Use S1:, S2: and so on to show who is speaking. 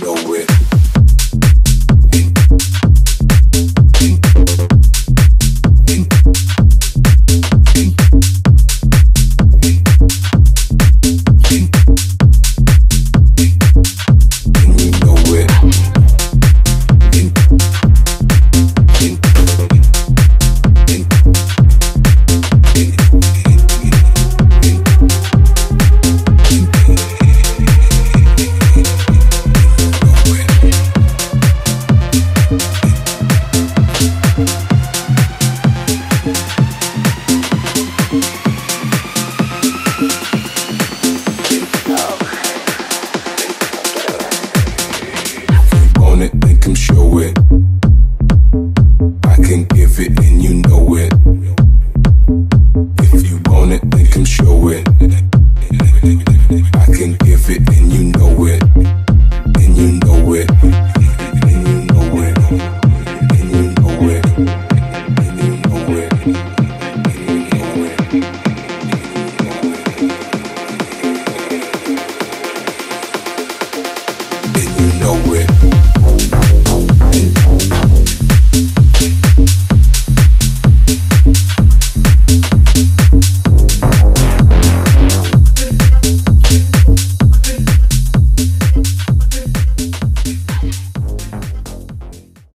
S1: know it. Want it, make him show it. I can give it and you know it.